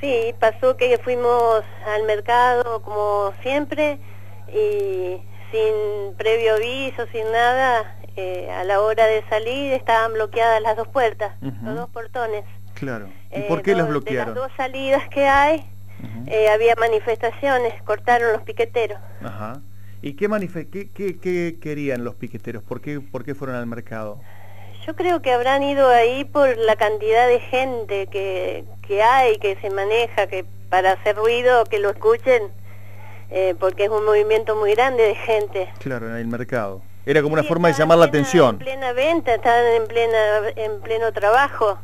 Sí, pasó que fuimos al mercado como siempre y sin previo aviso, sin nada, eh, a la hora de salir estaban bloqueadas las dos puertas, los dos portones. Claro. ¿Y por qué los bloquearon? De las dos salidas que hay, eh, había manifestaciones, cortaron los piqueteros. Ajá. ¿Y qué, qué, qué, querían los piqueteros? ¿Por qué, ¿Por qué fueron al mercado? Yo creo que habrán ido ahí por la cantidad de gente que, que hay, que se maneja, que para hacer ruido, que lo escuchen, eh, porque es un movimiento muy grande de gente. Claro, en el mercado. Era como una forma de llamar la atención. En plena venta, estaban en plena en pleno trabajo,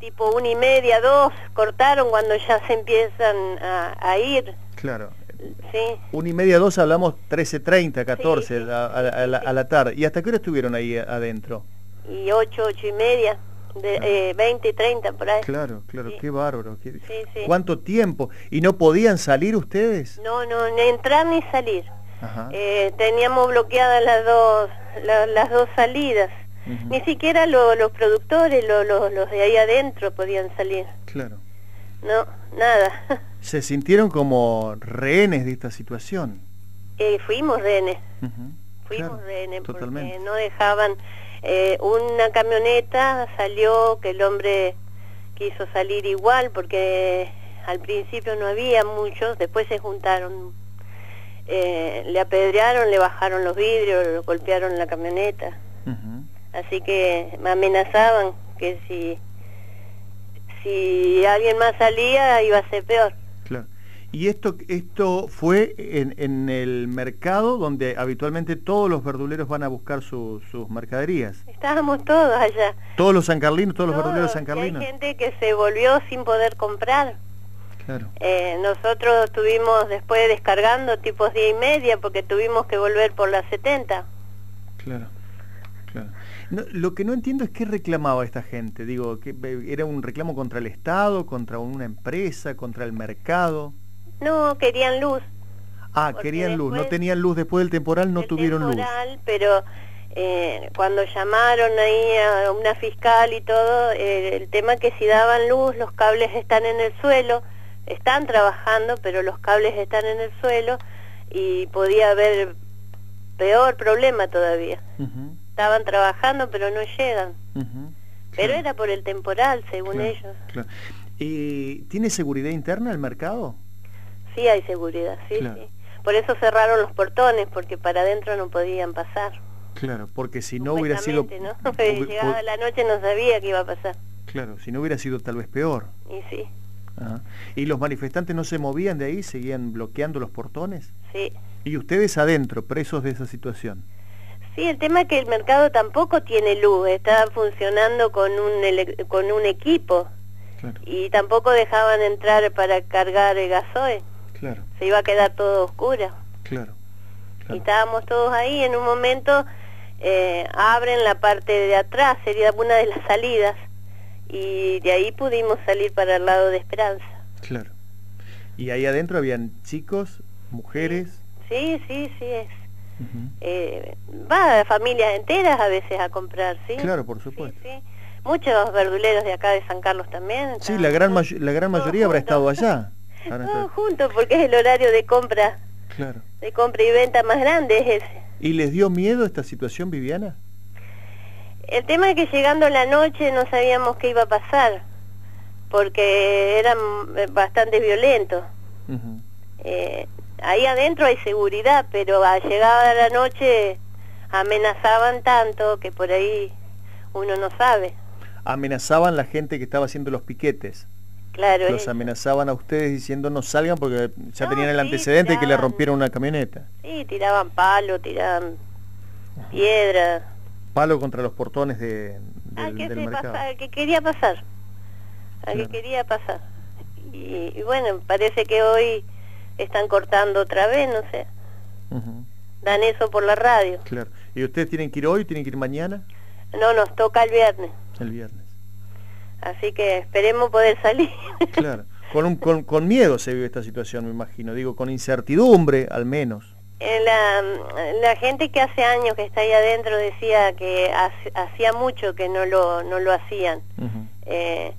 tipo una y media, dos, cortaron cuando ya se empiezan a, ir. Claro. Sí. Una y media, dos, hablamos 13.30, 14 a, la, tarde. ¿Y hasta qué hora estuvieron ahí adentro? Y ocho, ocho y media. De, 20, 30 por ahí. Claro, claro, qué bárbaro. ¿Cuánto tiempo? ¿Y no podían salir ustedes? No, no, ni entrar ni salir. Eh, teníamos bloqueadas las dos, las dos salidas. Ni siquiera los productores, los de ahí adentro podían salir. Claro. No, nada. ¿Se sintieron como rehenes de esta situación? Eh, fuimos rehenes. Fuimos rehenes porque no dejaban... Eh, una camioneta salió que el hombre quiso salir igual porque al principio no había muchos, después se juntaron eh, le apedrearon, le bajaron los vidrios, le golpearon la camioneta. Así que me amenazaban que si, si alguien más salía iba a ser peor. Claro. ¿Y esto, esto fue en, en el mercado donde habitualmente todos los verduleros van a buscar sus mercaderías? Estábamos todos allá. ¿Todos los sancarlinos, todos, los verduleros sancarlinos? Hay gente que se volvió sin poder comprar. Eh, nosotros estuvimos después descargando tipos día y media porque tuvimos que volver por las 70. Claro, claro. lo que no entiendo es qué reclamaba esta gente. Digo, que ¿era un reclamo contra el Estado, contra una empresa, contra el mercado? No, querían luz. Ah, querían luz. No tenían luz después del temporal, no tuvieron temporal, luz. pero eh, cuando llamaron ahí a una fiscal y todo, eh, el tema que si daban luz, los cables están en el suelo están trabajando, pero los cables están en el suelo y podía haber peor problema todavía. Estaban trabajando, pero no llegan. Pero era por el temporal, según ellos. ¿Y ¿Tiene seguridad interna el mercado? Sí, hay seguridad, sí, sí. Por eso cerraron los portones, porque para adentro no podían pasar. Claro, porque si no hubiera sido... ¿no? Llegaba la noche no sabía qué iba a pasar. Claro, si no hubiera sido tal vez peor. Y sí. ¿Y los manifestantes no se movían de ahí? ¿Seguían bloqueando los portones? Sí. ¿Y ustedes adentro, presos de esa situación? Sí, el tema es que el mercado tampoco tiene luz, está funcionando con un, con un equipo y tampoco dejaban entrar para cargar el gasoil. Claro. Se iba a quedar todo oscuro. Claro. Y estábamos todos ahí, en un momento eh, abren la parte de atrás, sería una de las salidas, y de ahí pudimos salir para el lado de Esperanza. Claro. ¿Y ahí adentro habían chicos, mujeres? Sí, sí, sí es. Eh, va familias enteras a veces a comprar, ¿sí? Claro, por supuesto. Sí, Muchos verduleros de acá de San Carlos también. Sí, la gran, la gran mayoría habrá estado allá. Todos juntos, porque es el horario de compra. Claro. De compra y venta más grande es ese. ¿Y les dio miedo esta situación, Viviana? El tema es que llegando la noche no sabíamos qué iba a pasar, porque eran eh, bastante violentos. Eh, ahí adentro hay seguridad, pero a la noche amenazaban tanto que por ahí uno no sabe. Amenazaban la gente que estaba haciendo los piquetes. Claro. Los amenazaban a ustedes diciendo no salgan porque ya tenían el antecedente de que le rompieron una camioneta. Sí, tiraban palo, tiraban piedras palo contra los portones de, del, mercado. que quería pasar, al que quería pasar. Y, bueno, parece que hoy están cortando otra vez, no sé. Dan eso por la radio. Claro. ¿Y ustedes tienen que ir hoy, tienen que ir mañana? No, nos toca el viernes. El viernes. Así que esperemos poder salir. Claro. Con, un, con, con miedo se vive esta situación, me imagino. Digo, con incertidumbre, al menos. Eh, la, la, gente que hace años que está ahí adentro decía que hacía mucho que no lo, no lo hacían. Eh,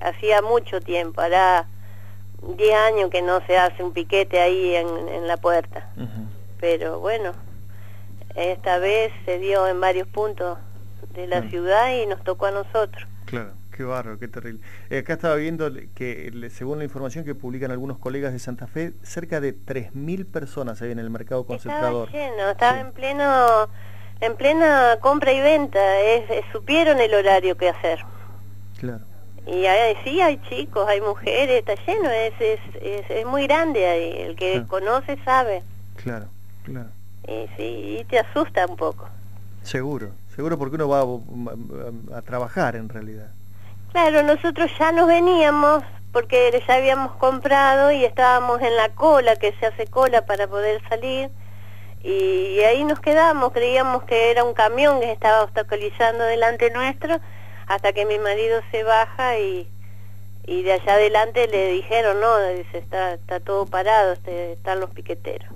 hacía mucho tiempo, hará 10 años que no se hace un piquete ahí en, la puerta. Pero bueno, esta vez se dio en varios puntos de la ciudad y nos tocó a nosotros. Claro, qué barro, qué terrible. Eh, acá estaba viendo que según la información que publican algunos colegas de Santa Fe, cerca de 3.000 personas hay en el mercado concentrador. Estaba lleno, estaba en pleno en plena compra y venta, es, supieron el horario que hacer. Claro. Y hay, sí, hay chicos, hay mujeres, está lleno, es, es, es, muy grande ahí, el que conoce sabe. Claro, claro. Y sí, y te asusta un poco. Seguro, seguro porque uno va a, a, trabajar en realidad. Claro, nosotros ya nos veníamos porque ya habíamos comprado y estábamos en la cola, que se hace cola para poder salir y ahí nos quedamos, creíamos que era un camión que estaba obstaculizando delante nuestro, hasta que mi marido se baja y, y de allá adelante le dijeron, no, dice, está, está todo parado, este, están los piqueteros.